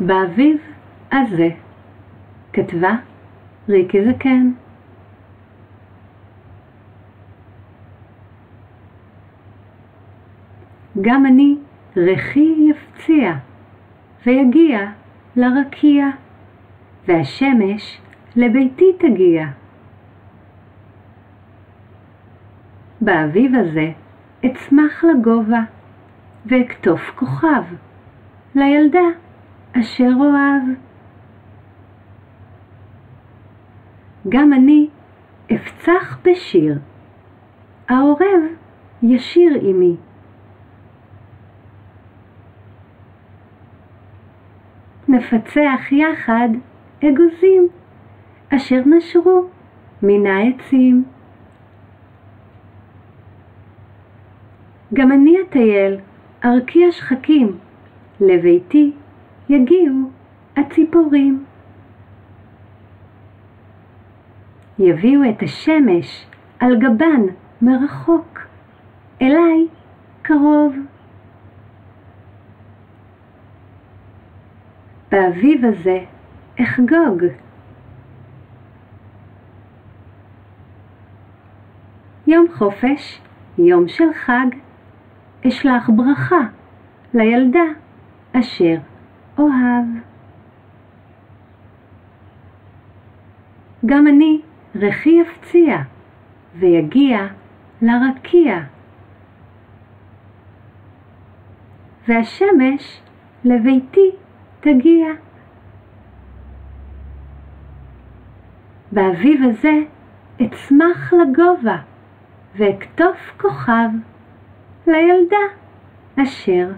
באביב הזה, כתבה ריקי זקן. גם אני רכי יפציע, ויגיע לרקיע, והשמש לביתי תגיע. באביב הזה אצמח לגובה, ואקטוף כוכב, לילדה אשר אוהב. גם אני אפצח בשיר, העורב ישיר עמי. נפצח יחד אגוזים, אשר נשרו מן העצים. גם אני אטייל, ארקיע שחקים, לביתי יגיעו הציפורים. יביאו את השמש על גבן מרחוק, אליי קרוב. באביב הזה אחגוג. יום חופש, יום של חג, אשלח ברכה לילדה אשר אוהב. גם אני רכי אפציע, ויגיע לרקיע. והשמש לביתי תגיע. באביב הזה אצמח לגובה, ואקטוף כוכב לילדה אשר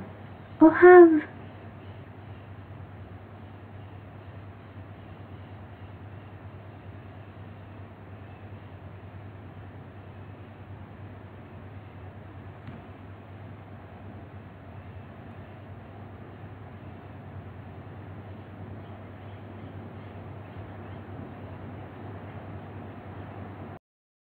אוהב.